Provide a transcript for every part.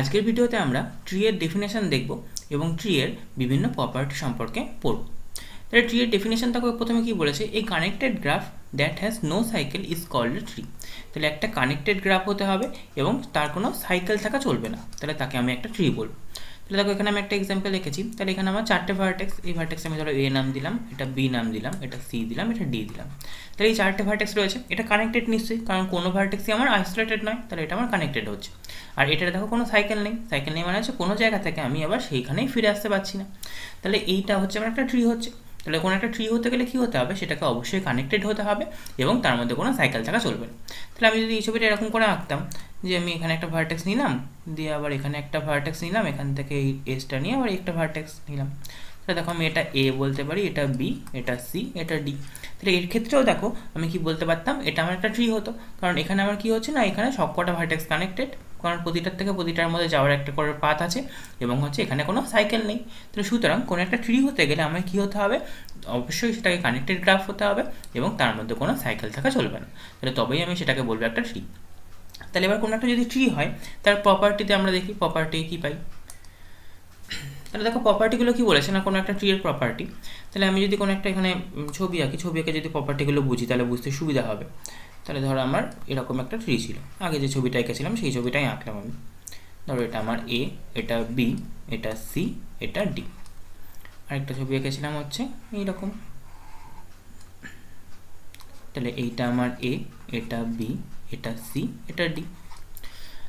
আজকের ভিডিওতে আমরা ট্রি এর ডেফিনেশন দেখব এবং ট্রি এর বিভিন্ন প্রপার্টি সম্পর্কে পড়ব। তাহলে ট্রি এর ডেফিনেশন তাকে প্রথমে কি বলেছে? এই connected graph that has no cycle is called tree তাহলে একটা কানেক্টেড গ্রাফ হতে হবে এবং তার কোনো সাইকেল থাকা চলবে না। তাহলে তাকে আমি একটা ট্রি বলব। তাহলে দেখো, এখানে আমি একটা এক্সাম্পল লিখেছি। তাহলে এখানে আমার চারটে ভার্টেক্স এই ভার্টেক্স আমি ধরো এ নাম দিলাম, এটা বি নাম দিলাম, এটা সি দিলাম, এটা ডি দিলাম। তাহলে এই চারটে ভার্টেক্স রয়েছে। এটা কানেক্টেড নিশ্চয়ই, কারণ কোনো ভার্টেক্সই আমার আইসোলেটেড নয়, তাহলে এটা আমার কানেক্টেড হচ্ছে। আর এটার দেখো কোনো সাইকেল নেই। সাইকেল নেই মানে হচ্ছে কোনো জায়গা থেকে আমি আবার সেইখানেই ফিরে আসতে পারছি না। তাহলে এইটা হচ্ছে আমার একটা ট্রি হচ্ছে। তাহলে কোনো একটা ট্রি হতে গেলে কী হতে হবে? সেটাকে অবশ্যই কানেক্টেড হতে হবে এবং তার মধ্যে কোনো সাইকেল থাকা চলবে না। তাহলে আমি যদি এই ছবিটা এরকম করে আঁকতাম যে আমি এখানে একটা ভার্টেক্স নিলাম, দিয়ে আবার এখানে একটা ভার্টেক্স নিলাম, এখান থেকে এই এসটা নিয়ে আবার একটা ভার্টেক্স নিলাম। তাহলে দেখো আমি এটা এ বলতে পারি, এটা বি এটা সি এটা ডি তাহলে এর ক্ষেত্রেও দেখো আমি কি বলতে পারতাম, এটা আমার একটা ট্রি হতো। কারণ এখানে আমার কি হচ্ছে না, এখানে সবকটা ভার্টেক্স কানেক্টেড কারণ প্রতিটার থেকে প্রতিটার মধ্যে যাওয়ার একটা করে পাথ আছে এবং হচ্ছে এখানে কোনো সাইকেল নেই। তাহলে সুতরাং কোনো একটা ট্রি হতে গেলে আমার কী হতে হবে? অবশ্যই সেটাকে কানেক্টেড গ্রাফ হতে হবে এবং তার মধ্যে কোনো সাইকেল থাকা চলবে না। তাহলে তবেই আমি সেটাকে বলব একটা ট্রি তাহলে এবার কোনো একটা যদি ট্রি হয়, তার প্রপার্টিতে আমরা দেখি প্রপার্টি কী পাই? তাহলে দেখো প্রপার্টিগুলো কী বলেছে না কোনো একটা ট্রি এর প্রপার্টি তাহলে আমি যদি কোনো একটা এখানে ছবি আঁকি, ছবি আঁকে যদি প্রপার্টিগুলো বুঝি তাহলে বুঝতে সুবিধা হবে। তাহলে ধরো আমার এরকম একটা ট্রি ছিল। আগে যে ছবিটা এঁকেছিলাম, সেই ছবিটাই আঁকলাম আমি। ধরো এটা আমার এ এটা বি এটা সি এটা ডি আরেকটা ছবি এঁকেছিলাম হচ্ছে এইরকম। তাহলে এইটা আমার এ এটা বি এটা সি এটা ডি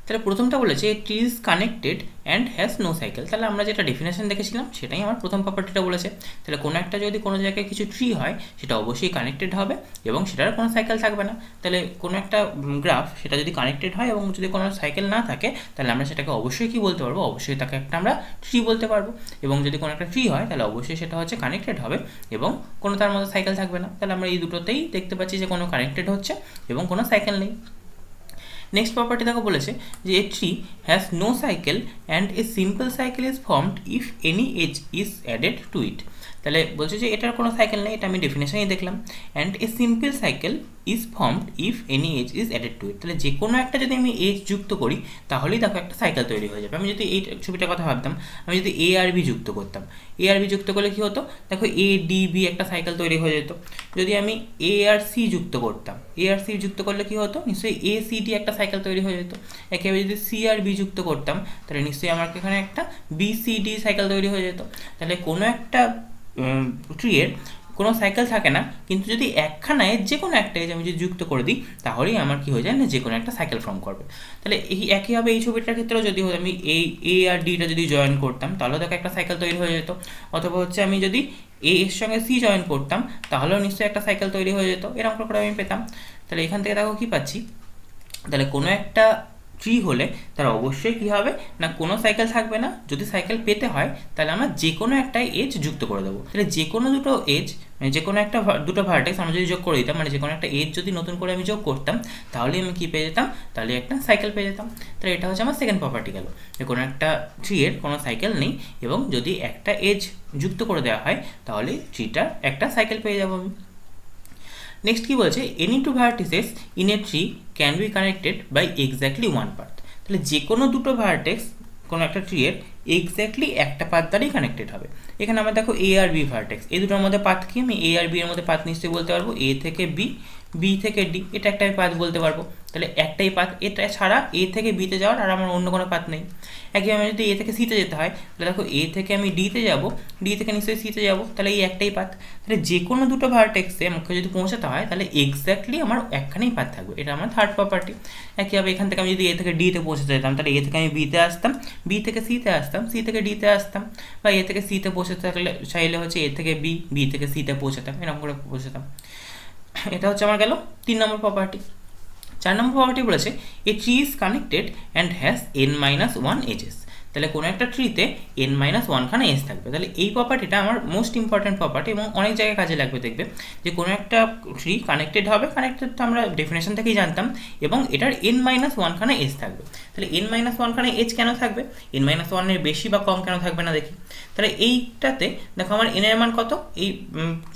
তাহলে প্রথমটা বলেছে tree is connected and has no cycle তাহলে আমরা যেটা ডেফিনেশন দেখেছিলাম, সেটাই আমার প্রথম প্রপার্টিটা বলেছে। তাহলে কোনো একটা যদি কোনো জায়গায় কিছু ট্রি হয়, সেটা অবশ্যই কানেক্টেড হবে এবং সেটার কোনো সাইকেল থাকবে না। তাহলে কোনো একটা গ্রাফ সেটা যদি কানেক্টেড হয় এবং যদি কোনো সাইকেল না থাকে, তাহলে আমরা সেটাকে অবশ্যই কি বলতে পারব? অবশ্যই তাকে একটা আমরা ট্রি বলতে পারব। এবং যদি কোনো একটা ট্রি হয়, তাহলে অবশ্যই সেটা হচ্ছে কানেক্টেড হবে এবং কোনো তার মধ্যে সাইকেল থাকবে না। তাহলে আমরা এই দুটোতেই দেখতে পাচ্ছি যে কোনো কানেক্টেড হচ্ছে এবং কোনো সাইকেল নেই। নেক্সট প্রপার্টি দেখো বলেছে যে a tree has no cycle and a simple cycle is formed if any edge is added to it তাহলে বলছে যে এটার কোনো সাইকেল নেই, এটা আমি ডেফিনেশনই দেখলাম। And a simple cycle is formed if any edge is added to it তাহলে যে কোনো একটা যদি আমি এজ যুক্ত করি, তাহলেই দেখো একটা সাইকেল তৈরি হয়ে যাবে। আমি যদি এই ছবিটার কথা ভাবতাম, আমি যদি এ আর বি যুক্ত করতাম এ আর বি যুক্ত করলে কী হতো? দেখো এ ডি বি একটা সাইকেল তৈরি হয়ে যেত। যদি আমি এ আর সি যুক্ত করতাম এ আর সি যুক্ত করলে কী হতো? নিশ্চয়ই এ সি ডি একটা সাইকেল তৈরি হয়ে যেত। একেবারে যদি সি আর বি যুক্ত করতাম, তাহলে নিশ্চয়ই আমার এখানে একটা বি সি ডি সাইকেল তৈরি হয়ে যেত। তাহলে কোনো একটা ট্রিয়ের কোনো সাইকেল থাকে না, কিন্তু যদি একখানায় যে কোনো একটা এজ আমি যদি যুক্ত করে দিই, তাহলেই আমার কি হয়ে যায় না যে কোনো একটা সাইকেল ফর্ম করবে। তাহলে এই একইভাবে এই ছবিটার ক্ষেত্রেও যদি আমি এই এ আর ডিটা যদি জয়েন করতাম তাহলেও দেখো একটা সাইকেল তৈরি হয়ে যেত। অথবা হচ্ছে আমি যদি এ এর সঙ্গে সি জয়েন করতাম, তাহলেও নিশ্চয়ই একটা সাইকেল তৈরি হয়ে যেত। এরকম করে আমি পেতাম। তাহলে এখান থেকে দেখো কী পাচ্ছি? তাহলে কোনো একটা ট্রি হলে তার অবশ্যই কী হবে? না, কোনো সাইকেল থাকবে না। যদি সাইকেল পেতে হয়, তাহলে আমরা যে কোনো একটা এজ যুক্ত করে দেবো। তাহলে যে কোনো দুটো এজ মানে যে কোনো একটা দুটো ভার্টেক্স আমরা যদি যোগ করে দিতাম মানে যে কোনো একটা এজ যদি নতুন করে আমি যোগ করতাম, তাহলে আমি কী পেয়ে যেতাম? তাহলে একটা সাইকেল পেয়ে যেতাম। তাহলে এটা হচ্ছে আমার সেকেন্ড প্রপার্টি গেল। যে কোনো একটা ট্রিয়ের কোনো সাইকেল নেই, এবং যদি একটা এজ যুক্ত করে দেওয়া হয়, তাহলে ট্রিটার একটা সাইকেল পেয়ে যাব আমি। নেক্সট কি বলছে? Any two vertices in a tree can be connected by exactly one path তাহলে যে কোনো দুটো ভার্টেক্স কোনো একটা ট্রিয়ের এক্স্যাক্টলি একটা পাত দ্বারাই কানেক্টেড হবে। এখানে আমরা দেখো এ আর বি ভার্টেক্স এই দুটোর মধ্যে পাত কি? আমি এ আর বি এর মধ্যে পাত নিশ্চয়ই বলতে পারব। এ থেকে বি বি থেকে ডি এটা একটা পাথ বলতে পারব। তাহলে একটাই পাথ এটা ছাড়া এ থেকে বিতে যাওয়ার আর আমার অন্য কোনো পাথ নেই। একইভাবে যদি এ থেকে সিতে যেতে হয়, তাহলে দেখো এ থেকে আমি ডিতে যাব ডি থেকে নিশ্চয়ই সিতে যাব, তাহলে এই একটাই পাথ তাহলে যে কোনো দুটো ভার্টেক্সে আমাকে যদি পৌঁছাতে হয়, তাহলে এক্স্যাক্টলি আমার একখানেই পাথ থাকবে। এটা আমার থার্ড প্রপার্টি একইভাবে এখান থেকে আমি যদি এ থেকে ডিতে পৌঁছাতে যেতাম, তাহলে এ থেকে আমি বিতে আসতাম বি থেকে সিতে আসতাম সি থেকে ডিতে আসতাম, বা এ থেকে সিতে পৌঁছাতে থাকলে, চাইলে হচ্ছে এ থেকে বি বি থেকে সিতে পৌঁছাতাম, এরকম করে পৌঁছাতাম। এটা হচ্ছে আমার গেল তিন নম্বর প্রপার্টি চার নম্বর প্রপার্টি বলেছে a tree is connected and has n minus one edges তাহলে কোনো একটা ট্রিতে এন মাইনাস ওয়ানখানে এস থাকবে। তাহলে এই প্রপার্টিটা আমার মোস্ট ইম্পর্ট্যান্ট প্রপার্টি এবং অনেক জায়গায় কাজে লাগবে দেখবে যে কোনো একটা ট্রি কানেক্টেড হবে কানেক্টেড তো আমরা ডেফিনেশন থেকেই জানতাম এবং এটার এন মাইনাস ওয়ানখানে এস থাকবে। তাহলে এন মাইনাস ওয়ানখানে এইচ কেন থাকবে? এন মাইনাস ওয়ানের বেশি বা কম কেন থাকবে না দেখি। তাহলে এইটাতে দেখো আমার এনের মান কত? এই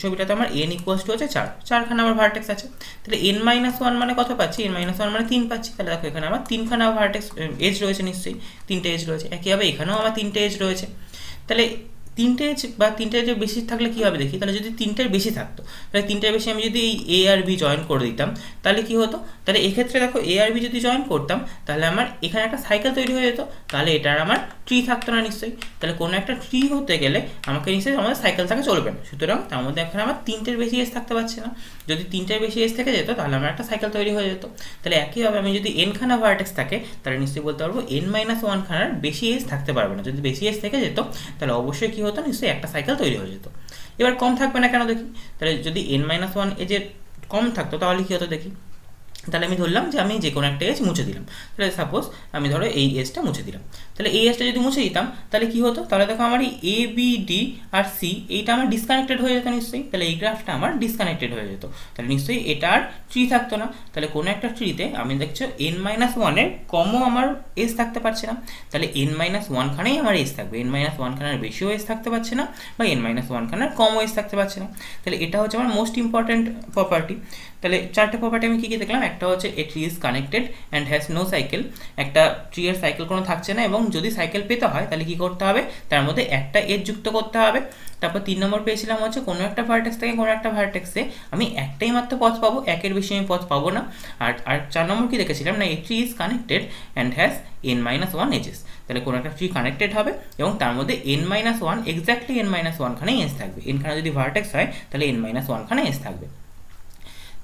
ছবিটাতে আমার এন ইকুয়াস টু হচ্ছে চার। চারখানা আমার ভার্টেক্স আছে। তাহলে এন মাইনাস ওয়ান মানে কত পাচ্ছি? এন মাইনাস ওয়ান মানে তিন পাচ্ছি। তাহলে দেখো এখানে আমার তিনখানা ভার্টেক্স এজ রয়েছে নিশ্চয়ই। তিনটে এজ রয়েছে। একইভাবে এখানেও আমার তিনটে এজ রয়েছে। তাহলে তিনটে বা তিনটে যে বেশি থাকলে কী হবে দেখি? তাহলে যদি তিনটের বেশি থাকতো, তাহলে তিনটের বেশি আমি যদি এই এ আর বি জয়েন করে দিতাম, তাহলে কি হতো? তাহলে এক্ষেত্রে দেখো এ আর বি যদি জয়েন করতাম, তাহলে আমার এখানে একটা সাইকেল তৈরি হয়ে যেত, তাহলে এটার আমার ট্রি থাকতো না নিশ্চয়ই। তাহলে কোনো একটা ট্রি হতে গেলে আমাকে নিশ্চয়ই আমাদের সাইকেল থাকা চলবে না। সুতরাং তার মধ্যে এখানে আমার তিনটের বেশি এস থাকতে পারছে না। যদি তিনটার বেশি এজ থেকে যেত, তাহলে আমার একটা সাইকেল তৈরি হয়ে যেত। তাহলে একইভাবে আমি যদি এন খানা ভার্টেক্স থাকে, তাহলে নিশ্চয়ই বলতে পারব এন মাইনাস ওয়ান খানার বেশি এজ থাকতে পারবে না। যদি বেশি এজ থেকে যেত, তাহলে অবশ্যই কী হতো? নিশ্চয়ই একটা সাইকেল তৈরি হয়ে যেত। এবার কম থাকবে না কেন দেখি? তাহলে যদি এন মাইনাস ওয়ান এজের কম থাকতো, তাহলে কী হতো দেখি? তাহলে আমি ধরলাম যে আমি যে কোনো একটা এজ মুছে দিলাম। তাহলে সাপোজ আমি ধরো এই এজটা মুছে দিলাম। তাহলে এই এজটা যদি মুছে দিতাম, তাহলে কি হতো? তাহলে দেখো আমার এই এ বি ডি আর সি এইটা আমার ডিসকানেক্টেড হয়ে যেত নিশ্চয়ই। তাহলে এই গ্রাফটা আমার ডিসকানেক্টেড হয়ে যেত। তাহলে নিশ্চয়ই এটা আর ট্রি থাকতো না। তাহলে কোনো একটা ট্রিতে আমি দেখছ এন মাইনাস ওয়ানের কমও আমার এজ থাকতে পারছে না। তাহলে এন মাইনাস ওয়ানখানেই আমার এজ থাকবে। এন মাইনাস ওয়ানখানার বেশিও এজ থাকতে পারছে না বা এন মাইনাস ওয়ানখানার কমও এজ থাকতে পারছে না। তাহলে এটা হচ্ছে আমার মোস্ট ইম্পর্ট্যান্ট প্রপার্টি তাহলে চারটে প্রপার্টি আমি কী কী দেখলাম? একটা হচ্ছে a tree is connected and has no cycle একটা ট্রি এর সাইকেল কোনো থাকছে না এবং যদি সাইকেল পেতে হয়, তাহলে কী করতে হবে? তার মধ্যে একটা এজ যুক্ত করতে হবে। তারপর তিন নম্বর পেয়েছিলাম হচ্ছে কোনো একটা ভার্টেক্স থেকে কোনো একটা ভার্টেক্সে আমি একটাই মাত্র পথ পাবো, একের বেশি আমি পথ পাবো না। আর আর চার নম্বর কী দেখেছিলাম? না a tree is connected and has n minus one edges তাহলে কোনো একটা ট্রি কানেক্টেড হবে এবং তার মধ্যে n minus one exactly n minus ওয়ানখানেই এস থাকবে। এনখানে যদি ভার্টেক্স হয়, তাহলে এন মাইনাস ওয়ানখানে এস থাকবে।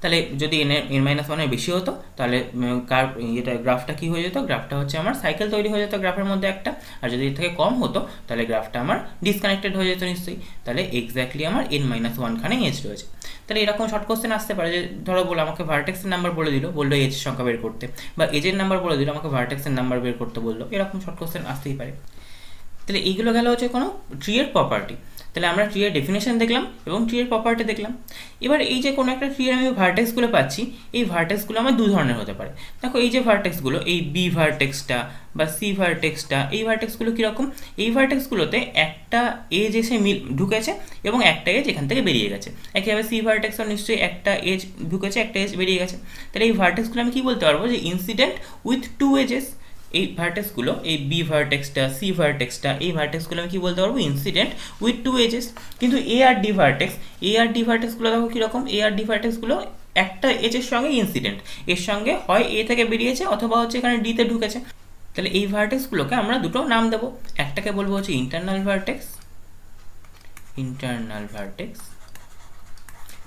তাহলে যদি এন এন মাইনাস ওয়ানের বেশি হতো, তাহলে কার এটা গ্রাফটা কী হয়ে যেত? গ্রাফটা হচ্ছে আমার সাইকেল তৈরি হয়ে যেত গ্রাফের মধ্যে একটা। আর যদি এর থেকে কম হতো, তাহলে গ্রাফটা আমার ডিসকানেক্টেড হয়ে যেত নিশ্চয়ই। তাহলে এক্স্যাক্টলি আমার এন মাইনাস ওয়ানখানে এজ রয়েছে। তাহলে এরকম শর্ট কোশ্চেন আসতে পারে যে, ধরো বলো, আমাকে ভার্টেক্সের নাম্বার বলে দিল, বলল এজ সংখ্যা বের করতে। বা এজের নাম্বার বলে দিল, আমাকে ভার্টেক্সের নাম্বার বের করতে বলল। এরকম শর্ট কোশ্চেন আসতেই পারে। তাহলে এইগুলো গেল হচ্ছে কোনো ট্রিয়ের প্রপার্টি তাহলে আমরা ট্রি এর ডেফিনেশন দেখলাম এবং ট্রি এর প্রপার্টি দেখলাম। এবার এই যে কোনো একটা ট্রি এর আমি ভার্টেক্সগুলো পাচ্ছি, এই ভার্টেক্সগুলো আমার দু ধরনের হতে পারে। দেখো এই যে ভার্টেক্সগুলো এই বি ভার্টেক্সটা বা সি ভার্টেক্সটা এই ভার্টেক্সগুলো কীরকম? এই ভার্টেক্সগুলোতে একটা এজ এসে মিল, ঢুকেছে এবং একটা এজ এখান থেকে বেরিয়ে গেছে। একইভাবে সি ভার্টেক্সও নিশ্চয়ই একটা এজ ঢুকেছে, একটা এজ বেরিয়ে গেছে। তাহলে এই ভার্টেক্সগুলো আমি কী বলতে পারব? যে ইনসিডেন্ট উইথ টু এজেস এই ভার্টেক্সগুলো এই বি ভার্টেক্সটা সি ভার্টেক্সটা এই ভার্টেক্সগুলো আমি কি বলতে পারব? ইনসিডেন্ট উইথ টু এজেস কিন্তু এ আর ডি ভার্টেক্স এ আর ডি ভার্টেক্সগুলো দেখো কীরকম? এ আর ডি ভার্টেক্সগুলো একটা এজের সঙ্গে ইনসিডেন্ট এর সঙ্গে হয় এ থেকে বেরিয়েছে অথবা হচ্ছে এখানে ডিতে ঢুকেছে। তাহলে এই ভার্টেক্সগুলোকে আমরা দুটো নাম দেবো। একটাকে বলব হচ্ছে internal vertex internal vertex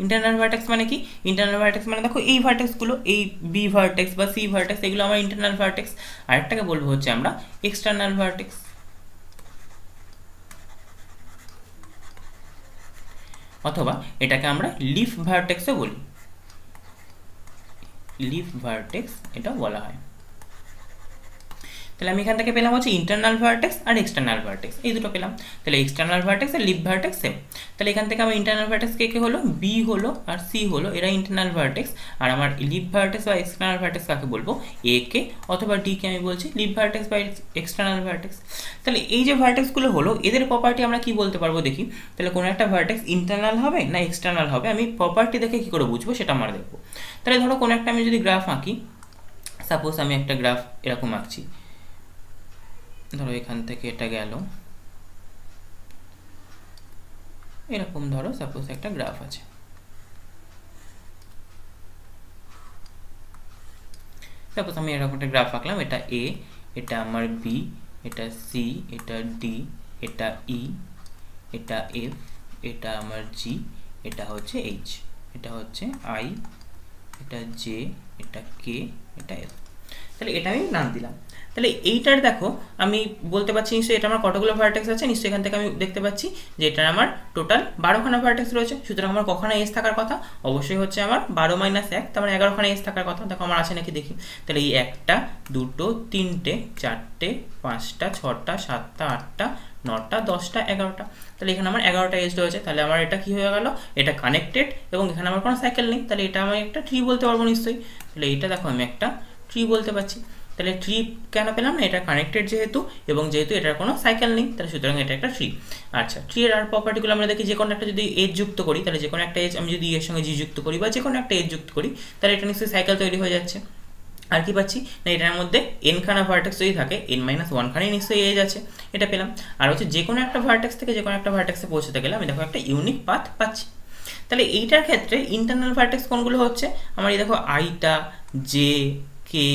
internal vertex মানে কি? ইন্টারনাল ভার্টেক্স মানে দেখো এই ভার্টেক্সগুলো এই বি ভার্টেক্স বা সি ভার্টেক্স এগুলো আমার ইন্টারনাল ভার্টেক্স আরেকটাকে বলব হচ্ছে আমরা এক্সটার্নাল ভার্টেক্স অথবা এটাকে আমরা লিফ ভার্টেক্সও বলি। লিফ ভার্টেক্স এটা বলা হয়। তাহলে আমি এখান থেকে পেলাম হচ্ছে ইন্টারনাল ভার্টেক্স আর এক্সটার্নাল ভার্টেক্স এই দুটো পেলাম। তাহলে এক্সটার্নাল ভার্টেক্স আর লিপ ভার্টেক্স সেম তাহলে এখান থেকে আমার ইন্টারনাল ভার্টেক্স কে কে হলো? বি হলো আর সি হলো, এরা ইন্টারনাল ভার্টেক্স আর আমার লিপ ভার্টেক্স বা এক্সটার্নাল ভার্টেক্স কাকে বলব? এ কে, অথবা ডি কে আমি বলছি লিপ ভার্টেক্স বা এক্সটার্নাল ভার্টেক্স তাহলে এই যে ভার্টেক্সগুলো হলো, এদের প্রপার্টি আমরা কি বলতে পারব দেখি? তাহলে কোনো একটা ভার্টেক্স ইন্টারনাল হবে না এক্সটার্নাল হবে? আমি প্রপার্টি দেখে কি করে বুঝব সেটা আমরা দেখব। তাহলে ধরো কোনো একটা আমি যদি গ্রাফ আঁকি সাপোজ আমি একটা গ্রাফ এরকম আঁকছি। ধরো এখান থেকে এটা গেল। এরকম ধরো সাপোজ একটা গ্রাফ আছে। সাপোজ আমি এরকম একটা গ্রাফ আঁকলাম, এটা এ এটা আমার বি এটা সি এটা ডি এটা ই এটা এফ এটা আমার জি এটা হচ্ছে এইচ এটা হচ্ছে আই এটা জে এটা কে এটা এফ তাহলে এটা আমি নাম দিলাম। তাহলে এইটার দেখো, আমি বলতে পারছি নিশ্চয়ই এটা আমার কতগুলো ভার্টেক্স আছে, নিশ্চয়ই এখান থেকে আমি দেখতে পাচ্ছি যে এটার আমার টোটাল বারোখানা ভার্টেক্স রয়েছে। সুতরাং আমার কখানা এস থাকার কথা, অবশ্যই হচ্ছে আমার বারো মাইনাস এক, তার মানে এগারোখানা এস থাকার কথা। দেখো আমার আছে নাকি দেখি। তাহলে এই একটা, দুটো, তিনটে, চারটে, পাঁচটা, ছটা, সাতটা, আটটা, নটা, দশটা, এগারোটা। তাহলে এখানে আমার এগারোটা এজ রয়েছে। তাহলে আমার এটা কি হয়ে গেল? এটা কানেক্টেড এবং এখানে আমার কোনো সাইকেল নেই। তাহলে এটা আমি একটা ট্রি বলতে পারব নিশ্চয়ই। তাহলে এইটা দেখো আমি একটা ট্রি বলতে পারছি। তাহলে ট্রি কেন পেলাম না? এটা কানেক্টেড যেহেতু এবং যেহেতু এটার কোনো সাইকেল নেই, তাহলে সুতরাং এটা একটা ট্রি আচ্ছা ট্রি এর আর প্রপার্টিগুলো আমরা দেখি যে কোনো একটা যদি এজ যুক্ত করি, তাহলে যে কোনো একটা এজ আমি যদি এর সঙ্গে জি যুক্ত করি বা যে কোনো একটা এজ যুক্ত করি, তাহলে এটা নিশ্চয়ই সাইকেল তৈরি হয়ে যাচ্ছে। আর কি পাচ্ছি? না, এটার মধ্যে এন খানা ভার্টেক্স যদি থাকে এন মাইনাস ওয়ান খানি নিশ্চয়ই এজ আছে। এটা পেলাম। আর হচ্ছে যে কোনো একটা ভার্টেক্স থেকে যে কোনো একটা ভার্টেক্সে পৌঁছতে গেলে আমি দেখো একটা ইউনিক পাথ পাচ্ছি। তাহলে এইটার ক্ষেত্রে ইন্টারনাল ভার্টেক্স কোনগুলো হচ্ছে? আমার এই দেখো আইটা জে কে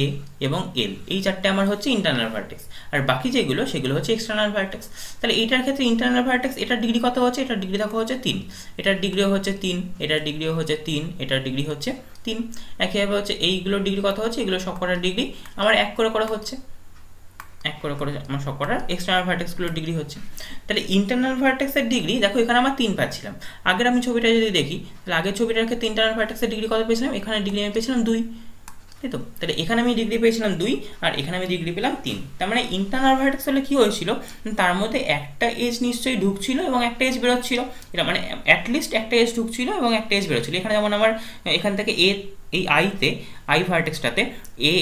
এবং এল এই চারটে আমার হচ্ছে ইন্টারনাল ভার্টেক্স আর বাকি যেগুলো, সেগুলো হচ্ছে এক্সটার্নাল ভার্টেক্স তাহলে এইটার ক্ষেত্রে ইন্টারনাল ভার্টেক্স এটার ডিগ্রি কত হচ্ছে? এটার ডিগ্রি দেখো হচ্ছে তিন। এটার ডিগ্রিও হচ্ছে তিন, এটার ডিগ্রিও হচ্ছে তিন, এটার ডিগ্রি হচ্ছে তিন। একইভাবে হচ্ছে এইগুলোর ডিগ্রি কত হচ্ছে? এগুলো সবকটার ডিগ্রি আমার এক করে করে হচ্ছে। এক করে করে আমার সবকটা এক্সটার্নাল ভার্টেক্সগুলোর ডিগ্রি হচ্ছে। তাহলে ইন্টারনাল ভার্টেক্সের ডিগ্রি দেখো এখানে আমার তিন পাচ্ছিলাম। আগের আমি ছবিটা যদি দেখি, তাহলে আগের ছবিটার ক্ষেত্রে ইন্টারনাল ভার্টেক্সের ডিগ্রি কত পেয়েছিলাম? এখানে ডিগ্রি আমি পেয়েছিলাম দুই। তাই তো তাহলে এখানে আমি ডিগ্রি পেয়েছিলাম দুই, আর এখানে আমি ডিগ্রি পেলাম তিন। তার মানে ইন্টারনাল ভার্টেক্স হলে কী হয়েছিল? তার মধ্যে একটা এজ নিশ্চয়ই ঢুকছিল এবং একটা এজ বেরোচ্ছিল। এটা মানে অ্যাটলিস্ট একটা এজ ঢুকছিল এবং একটা এজ বেরোচ্ছিল। এখানে যেমন আমার, এখান থেকে এ এই আইতে আই ভার্টেক্সটাতে এ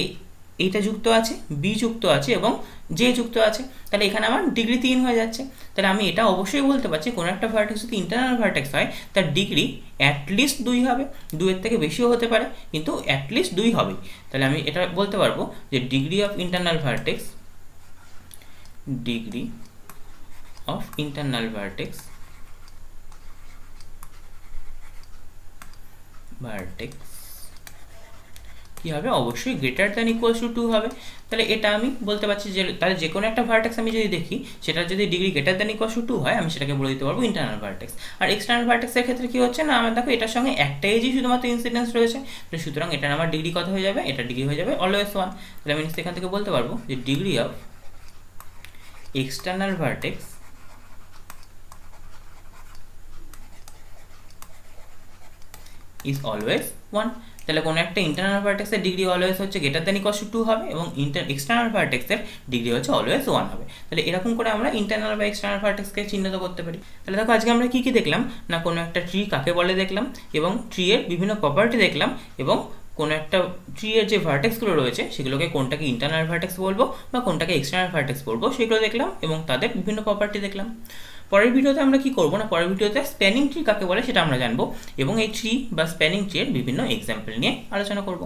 এইটা যুক্ত আছে বি যুক্ত আছে এবং জে যুক্ত আছে। তাহলে এখানে আমার ডিগ্রি তিন হয়ে যাচ্ছে। তাহলে আমি এটা অবশ্যই বলতে পারছি, কোনো একটা ভার্টেক্স যদি ইন্টারনাল ভার্টেক্স হয়, তার ডিগ্রি অ্যাটলিস্ট দুই হবে। দুইয়ের থেকে বেশিও হতে পারে, কিন্তু অ্যাটলিস্ট দুই হবে। তাহলে আমি এটা বলতে পারব যে degree of internal vertex degree of internal vertex vertex কী হবে? অবশ্যই greater than equals to two হবে। তাহলে এটা আমি বলতে পারছি যে, তাহলে যে কোনো একটা ভার্টেক্স আমি যদি দেখি সেটা যদি degree greater than equals to two হয়, আমি সেটাকে বলে দিতে পারব ইন্টারনাল ভার্টেক্স আর এক্সটার্নাল ভার্টেক্সের ক্ষেত্রে কী হচ্ছে? না, আমার দেখো, এটার সঙ্গে একটা এজই শুধুমাত্র ইনসিডেন্স রয়েছে। তো সুতরাং এটা আমার ডিগ্রি কত হয়ে যাবে? এটা ডিগ্রি হয়ে যাবে অলওয়েজ ওয়ান তাহলে আমি এখান থেকে বলতে পারব যে degree of external vertex is always one তাহলে কোনো একটা ইন্টারনাল ভার্টেক্সের ডিগ্রি অলওয়েজ হচ্ছে greater than equals to two এবং ইন্টার এক্সটার্নাল ভার্টেক্সের ডিগ্রি হচ্ছে অলওয়েজ ওয়ান হবে। তাহলে এরকম করে আমরা ইন্টারনাল বা এক্সটার্নাল ভার্টেক্সকে চিহ্নিত করতে পারি। তাহলে দেখো আজকে আমরা কী কী দেখলাম? না কোনো একটা ট্রি কাকে বলে দেখলাম? এবং ট্রি এর বিভিন্ন প্রপার্টি দেখলাম এবং কোনো একটা ট্রি এর যে ভার্টেক্সগুলো রয়েছে, সেগুলোকে কোনটাকে ইন্টারনাল ভার্টেক্স বলব বা কোনটাকে এক্সটার্নাল ভার্টেক্স বলব, সেগুলো দেখলাম এবং তাদের বিভিন্ন প্রপার্টি দেখলাম। পরের ভিডিওতে আমরা কি করব না, পরের ভিডিওতে স্প্যানিং ট্রি কাকে বলে সেটা আমরা জানব এবং এই ট্রি বা স্প্যানিং ট্রি এর বিভিন্ন এক্সাম্পল নিয়ে আলোচনা করব।